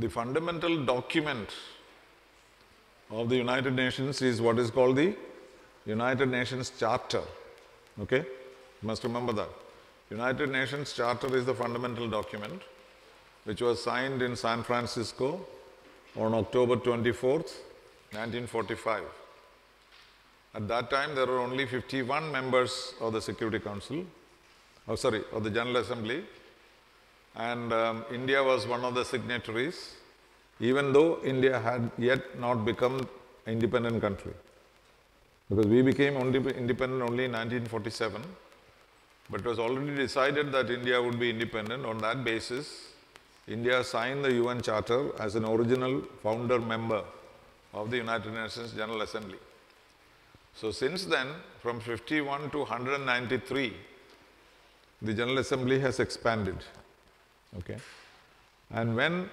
the fundamental document of the United Nations is what is called the United Nations Charter. Okay? You must remember that. United Nations Charter is the fundamental document which was signed in San Francisco on October 24th, 1945. At that time, there were only 51 members of the Security Council, oh sorry, of the General Assembly, and um, India was one of the signatories, even though India had yet not become an independent country. Because we became independent only in 1947, but it was already decided that India would be independent. On that basis, India signed the UN Charter as an original founder member of the United Nations General Assembly. So since then, from 51 to 193, the General Assembly has expanded. Okay? And when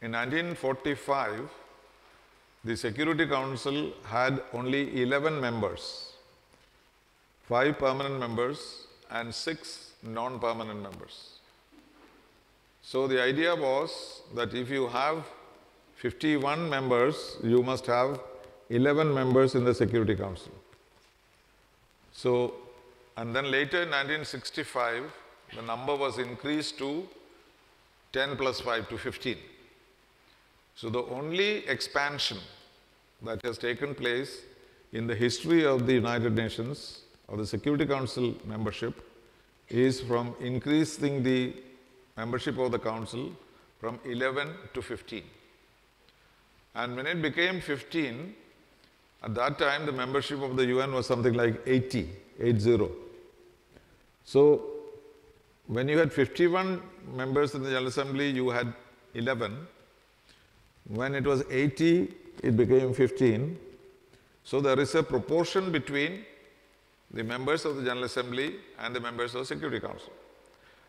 in 1945, the Security Council had only 11 members, five permanent members and six non-permanent members. So the idea was that if you have 51 members, you must have 11 members in the Security Council. So, and then later in 1965, the number was increased to 10 plus 5 to 15. So the only expansion that has taken place in the history of the United Nations, or the Security Council membership, is from increasing the membership of the Council from 11 to 15. And when it became 15, at that time the membership of the UN was something like 80, 80. So when you had 51 members in the General Assembly, you had 11. When it was 80, it became 15. So there is a proportion between the members of the General Assembly and the members of the Security Council.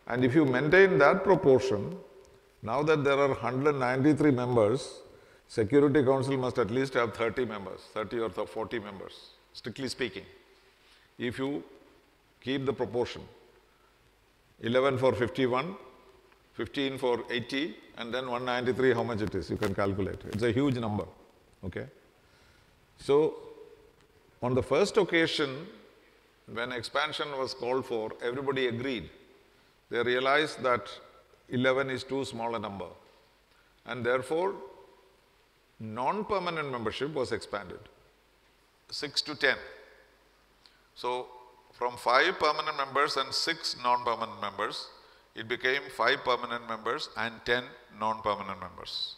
And if you maintain that proportion, now that there are 193 members, Security Council must at least have 30 members, 30 or 40 members, strictly speaking. If you keep the proportion, 11 for 51, 15 for 80, and then 193, how much it is, you can calculate. It's a huge number, okay? So, on the first occasion, when expansion was called for, everybody agreed. They realized that 11 is too small a number. And therefore, non-permanent membership was expanded, 6 to 10. So, from 5 permanent members and 6 non-permanent members, it became 5 permanent members and 10 non-permanent members.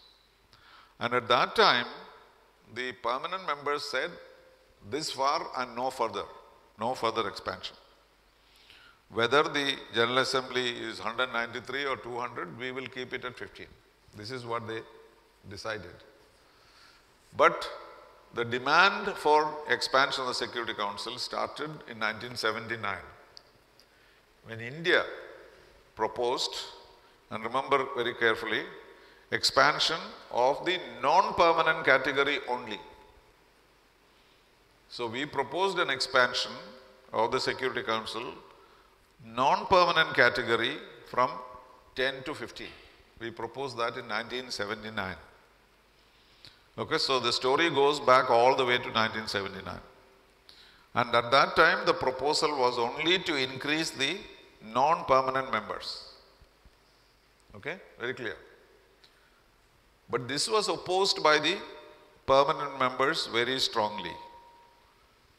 And at that time, the permanent members said, this far and no further, no further expansion. Whether the General Assembly is 193 or 200, we will keep it at 15. This is what they decided. But the demand for expansion of the Security Council started in 1979 when India proposed, and remember very carefully, expansion of the non-permanent category only. So we proposed an expansion of the Security Council non-permanent category from 10 to 15. We proposed that in 1979. Okay, so the story goes back all the way to 1979. And at that time, the proposal was only to increase the non-permanent members. Okay, very clear. But this was opposed by the permanent members very strongly.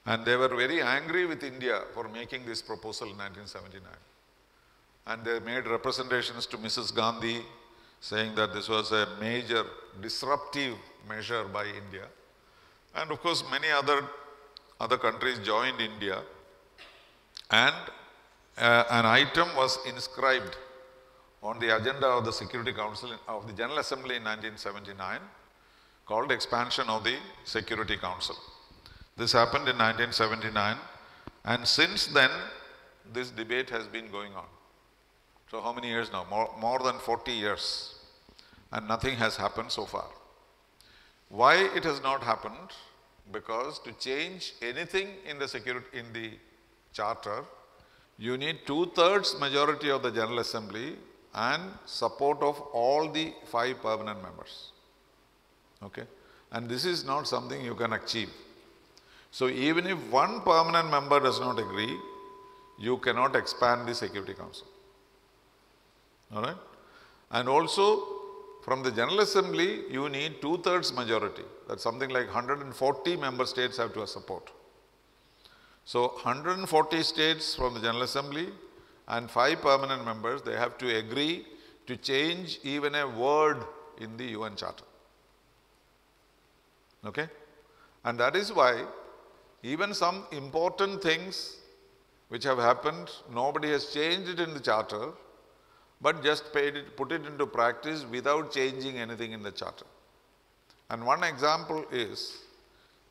And they were very angry with India for making this proposal in 1979. And they made representations to Mrs. Gandhi saying that this was a major disruptive measure by India. And of course, many other, other countries joined India. And uh, an item was inscribed on the agenda of the Security Council of the General Assembly in 1979 called expansion of the Security Council. This happened in 1979 and since then this debate has been going on. So how many years now? More, more than 40 years and nothing has happened so far. Why it has not happened? Because to change anything in the security, in the charter, you need two-thirds majority of the General Assembly and support of all the five permanent members. Okay? And this is not something you can achieve. So even if one permanent member does not agree, you cannot expand the Security Council. All right? And also, from the General Assembly, you need two-thirds majority. That's something like 140 member states have to support. So 140 states from the General Assembly and five permanent members, they have to agree to change even a word in the UN Charter. Okay? And that is why even some important things which have happened, nobody has changed it in the Charter, but just it, put it into practice without changing anything in the Charter. And one example is,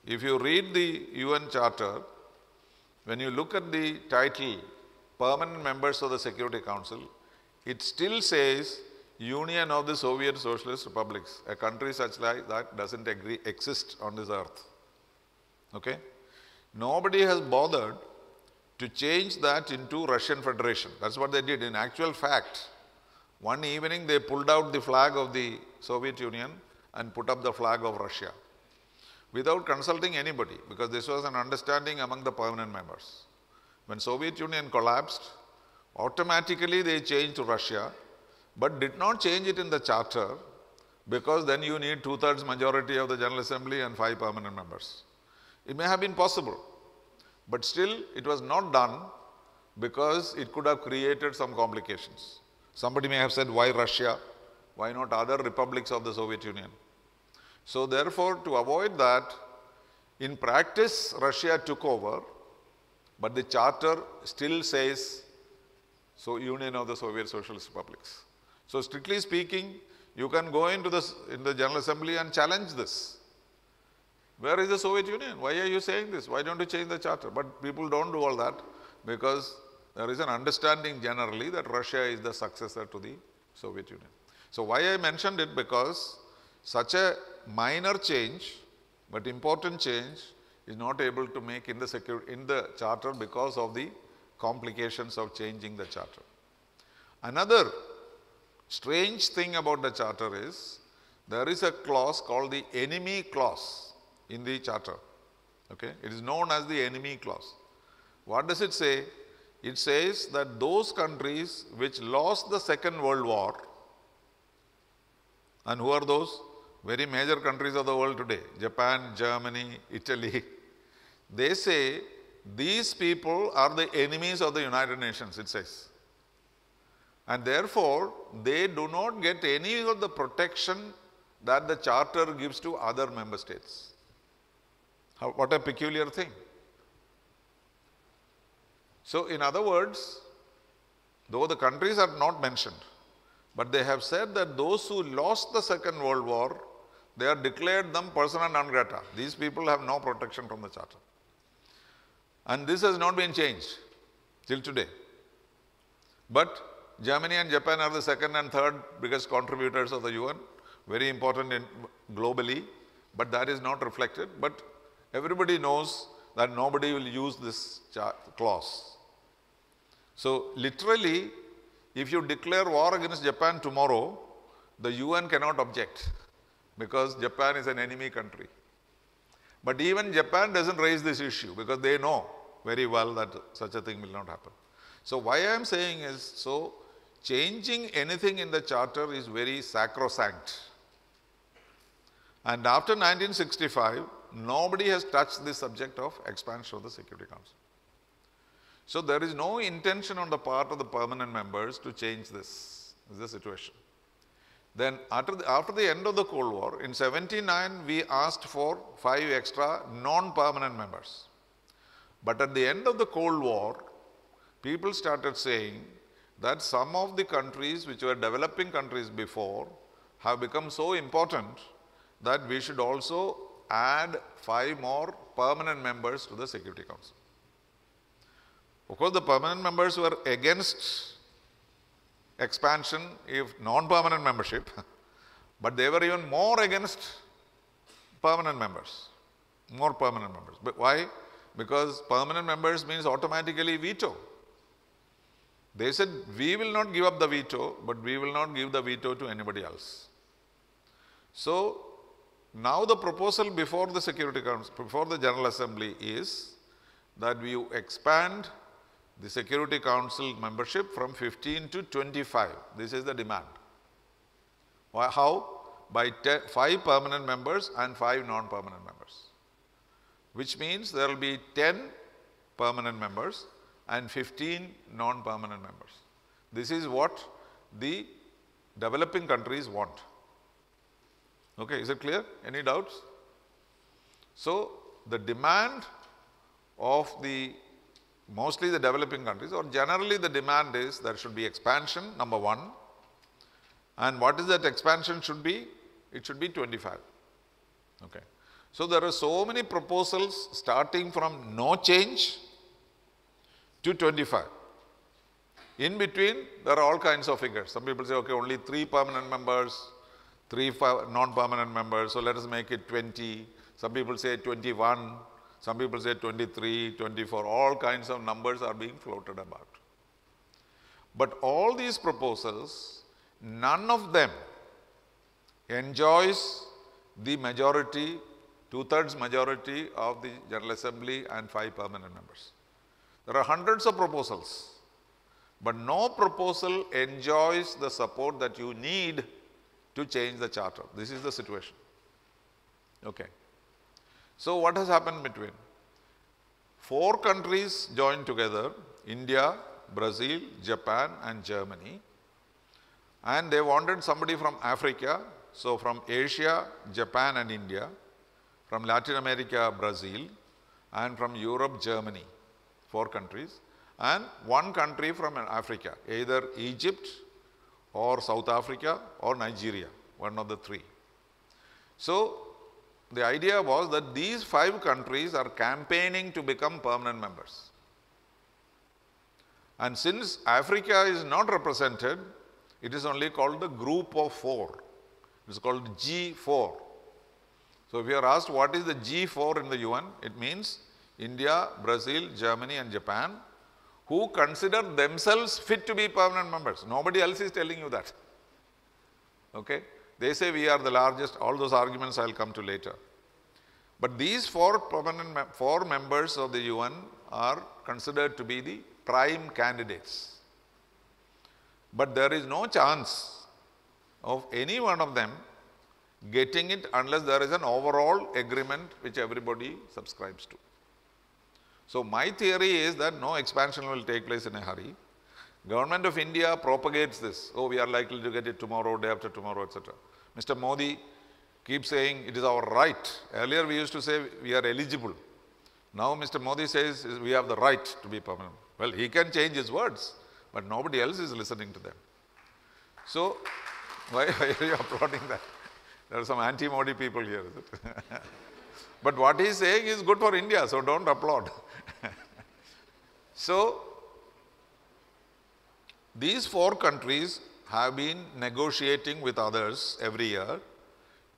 if you read the UN Charter, when you look at the title, Permanent Members of the Security Council, it still says Union of the Soviet Socialist Republics, a country such like that doesn't agree, exist on this earth. Okay? Nobody has bothered to change that into Russian Federation. That's what they did. In actual fact, one evening they pulled out the flag of the Soviet Union and put up the flag of Russia without consulting anybody because this was an understanding among the permanent members. When Soviet Union collapsed, automatically they changed to Russia but did not change it in the charter because then you need two-thirds majority of the General Assembly and five permanent members. It may have been possible, but still it was not done because it could have created some complications. Somebody may have said, why Russia? Why not other republics of the Soviet Union? So therefore, to avoid that, in practice, Russia took over, but the charter still says, so Union of the Soviet Socialist Republics. So strictly speaking, you can go into the, in the General Assembly and challenge this. Where is the Soviet Union? Why are you saying this? Why don't you change the charter? But people don't do all that because there is an understanding generally that Russia is the successor to the Soviet Union. So why I mentioned it because such a minor change but important change is not able to make in the, security, in the charter because of the complications of changing the charter. Another strange thing about the charter is there is a clause called the enemy clause in the charter. Okay? It is known as the enemy clause. What does it say? It says that those countries which lost the Second World War, and who are those? Very major countries of the world today, Japan, Germany, Italy, they say these people are the enemies of the United Nations, it says. And therefore, they do not get any of the protection that the charter gives to other member states. How, what a peculiar thing. So, in other words, though the countries are not mentioned, but they have said that those who lost the Second World War, they are declared them persona non grata. These people have no protection from the charter. And this has not been changed till today. But Germany and Japan are the second and third biggest contributors of the UN, very important in, globally, but that is not reflected. But everybody knows that nobody will use this clause. So literally, if you declare war against Japan tomorrow, the UN cannot object because Japan is an enemy country. But even Japan doesn't raise this issue because they know very well that such a thing will not happen. So why I am saying is, so changing anything in the charter is very sacrosanct. And after 1965, nobody has touched the subject of expansion of the Security Council. So there is no intention on the part of the permanent members to change this, this situation. Then after the, after the end of the Cold War, in 79, we asked for five extra non-permanent members. But at the end of the Cold War, people started saying that some of the countries which were developing countries before have become so important that we should also add five more permanent members to the Security Council. Of course, the permanent members were against expansion if non-permanent membership, but they were even more against permanent members, more permanent members. But why? Because permanent members means automatically veto. They said, we will not give up the veto, but we will not give the veto to anybody else. So, now the proposal before the Security Council, before the General Assembly is that we expand the Security Council membership from 15 to 25. This is the demand. Why, How? By 5 permanent members and 5 non-permanent members. Which means there will be 10 permanent members and 15 non-permanent members. This is what the developing countries want. Okay, is it clear? Any doubts? So, the demand of the mostly the developing countries or generally the demand is there should be expansion number one and what is that expansion should be? It should be 25. Okay. So, there are so many proposals starting from no change to 25. In between, there are all kinds of figures. Some people say, okay, only three permanent members, three non-permanent members, so let us make it 20. Some people say 21, some people say 23, 24, all kinds of numbers are being floated about. But all these proposals, none of them enjoys the majority, two-thirds majority of the General Assembly and five permanent members. There are hundreds of proposals, but no proposal enjoys the support that you need to change the charter. This is the situation. Okay. So what has happened between? Four countries joined together, India, Brazil, Japan and Germany. And they wanted somebody from Africa, so from Asia, Japan and India, from Latin America, Brazil, and from Europe, Germany, four countries, and one country from Africa, either Egypt or South Africa or Nigeria, one of the three. So, the idea was that these five countries are campaigning to become permanent members. And since Africa is not represented, it is only called the group of four. It is called G4. So if you are asked what is the G4 in the UN, it means India, Brazil, Germany and Japan who consider themselves fit to be permanent members. Nobody else is telling you that. Okay? They say we are the largest, all those arguments I will come to later. But these four permanent four members of the UN are considered to be the prime candidates. But there is no chance of any one of them getting it unless there is an overall agreement which everybody subscribes to. So my theory is that no expansion will take place in a hurry. Government of India propagates this. Oh, we are likely to get it tomorrow, day after tomorrow, etc. Mr. Modi keeps saying it is our right. Earlier we used to say we are eligible. Now Mr. Modi says we have the right to be permanent. Well, he can change his words, but nobody else is listening to them. So, why, are you applauding that? There are some anti-Modi people here, but what he is saying is good for India, so don't applaud. so, these four countries have been negotiating with others every year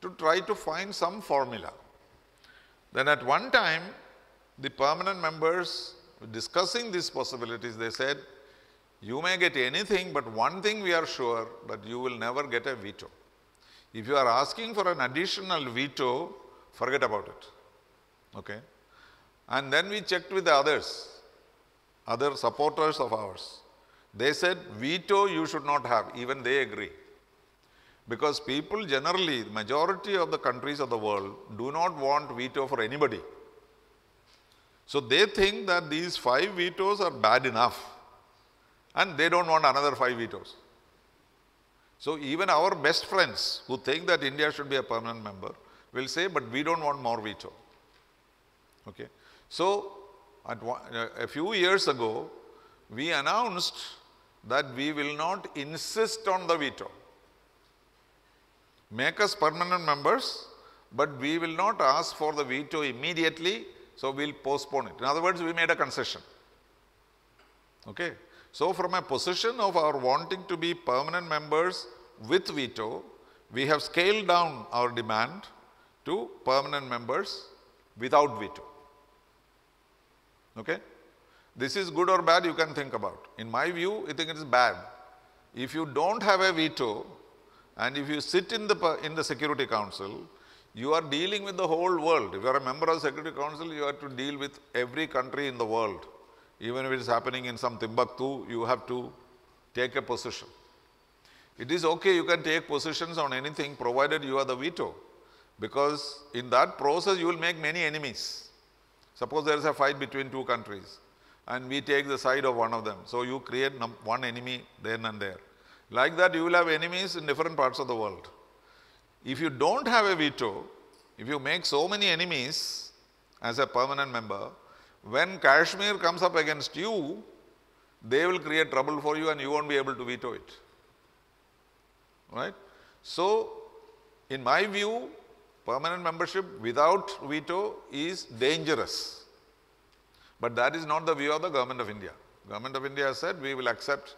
to try to find some formula. Then at one time, the permanent members discussing these possibilities, they said, you may get anything, but one thing we are sure that you will never get a veto. If you are asking for an additional veto, forget about it. Okay? And then we checked with the others, other supporters of ours. They said, veto you should not have, even they agree. Because people generally, majority of the countries of the world do not want veto for anybody. So they think that these five vetoes are bad enough and they don't want another five vetoes. So even our best friends who think that India should be a permanent member will say, but we don't want more veto. Okay. So one, a few years ago, we announced that we will not insist on the veto. Make us permanent members, but we will not ask for the veto immediately, so we will postpone it. In other words, we made a concession. Okay. So from a position of our wanting to be permanent members with veto, we have scaled down our demand to permanent members without veto. Okay. This is good or bad, you can think about. In my view, I think it is bad. If you don't have a veto and if you sit in the, in the Security Council, you are dealing with the whole world. If you are a member of the Security Council, you have to deal with every country in the world. Even if it is happening in some Timbuktu, you have to take a position. It is okay, you can take positions on anything provided you are the veto. Because in that process, you will make many enemies. Suppose there is a fight between two countries and we take the side of one of them. So you create one enemy then and there. Like that, you will have enemies in different parts of the world. If you don't have a veto, if you make so many enemies as a permanent member, when Kashmir comes up against you, they will create trouble for you and you won't be able to veto it. Right? So, in my view, permanent membership without veto is dangerous. But that is not the view of the government of India. Government of India has said we will accept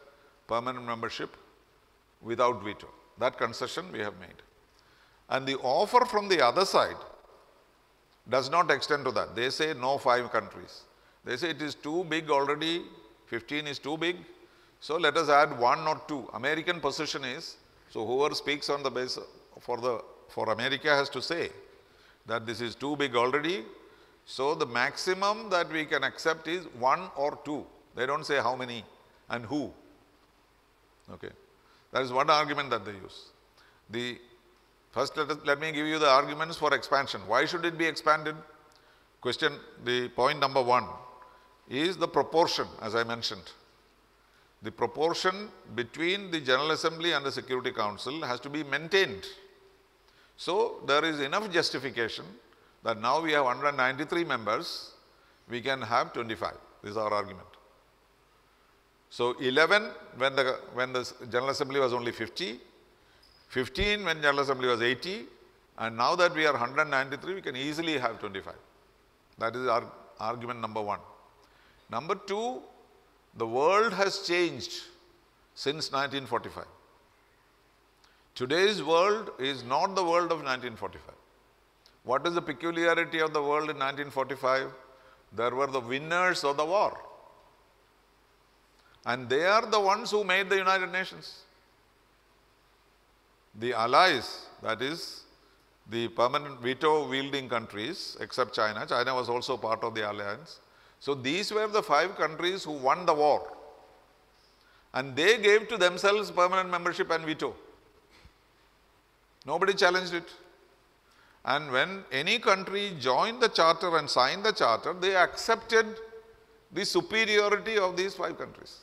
permanent membership without veto. That concession we have made. And the offer from the other side does not extend to that. They say no five countries. They say it is too big already, 15 is too big. So let us add one or two. American position is, so whoever speaks on the basis for the for America has to say that this is too big already. So the maximum that we can accept is one or two. They don't say how many and who. Okay. That is one argument that they use. The first let, us, let me give you the arguments for expansion. Why should it be expanded? Question, the point number one is the proportion as I mentioned. The proportion between the General Assembly and the Security Council has to be maintained. So there is enough justification that now we have 193 members, we can have 25. This is our argument. So 11 when the, when the General Assembly was only 50, 15 when General Assembly was 80, and now that we are 193, we can easily have 25. That is our argument number one. Number two, the world has changed since 1945. Today's world is not the world of 1945. What is the peculiarity of the world in 1945? There were the winners of the war. And they are the ones who made the United Nations. The allies, that is, the permanent veto wielding countries, except China, China was also part of the alliance. So these were the five countries who won the war. And they gave to themselves permanent membership and veto. Nobody challenged it. And when any country joined the charter and signed the charter, they accepted the superiority of these five countries.